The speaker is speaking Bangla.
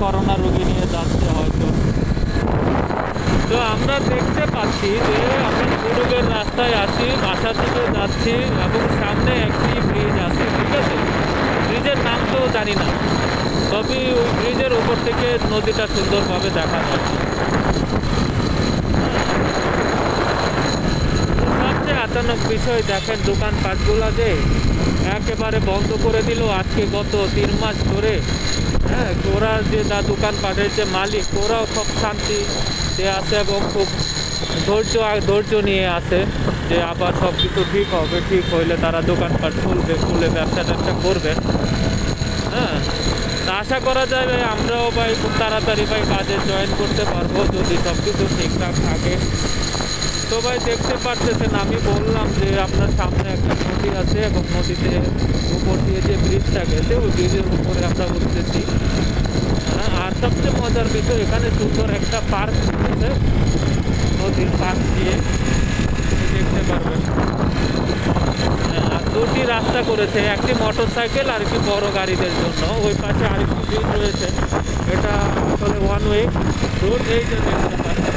করোনা রোগী নিয়ে যাচ্ছে হয়তো। তো আমরা দেখতে পাচ্ছি যে আমি পুরুবের রাস্তায় আছি, বাসা থেকে যাচ্ছি এবং সামনে একটি ব্রিজ আছে, ঠিক আছে? ব্রিজের নাম তো জানি না। তবে ওই ব্রিজের উপর থেকে নদীটা সুন্দরভাবে দেখা যাচ্ছে। আচানক বিষয় দেখেন দোকানপাটগুলো যে একেবারে বন্ধ করে দিল আজকে গত তিন মাস ধরে। হ্যাঁ ওরা যে দা দোকানপাটের যে মালিক, ওরাও খুব শান্তি যে আছে এবং খুব ধৈর্য ধৈর্য নিয়ে আছে যে আবার সব কিছু ঠিক হবে, ঠিক হইলে তারা দোকানপাট খুলবে, খুলে ব্যবসা ট্যাবসা করবে। হ্যাঁ আশা করা ভাই, আমরাও ভাই খুব তাড়াতাড়ি ভাই কাজে জয়েন করতে পারব যদি সব কিছু ঠিকঠাক থাকে। ভাই দেখতে পারতেছেন আমি বললাম যে আপনার সামনে একটা নদী আছে এবং নদীতে উপর দিয়ে যে ব্রিজটা গেছে ওই ব্রিজের উপরে আমরা উঠতেছি। হ্যাঁ, আর সবচেয়ে মজার বিষয় এখানে সুন্দর একটা পার্ক আছে নদীর পার্ক দিয়ে। দেখতে পারবেন। হ্যাঁ, দুটি রাস্তা করেছে একটি মোটর সাইকেল আর একটি বড় গাড়িদের জন্য। ওই পাশে আরেকটি ব্রিজ রয়েছে এটা আসলে ওয়ান ওয়ে রোড এই যে দেখতে পাচ্ছেন।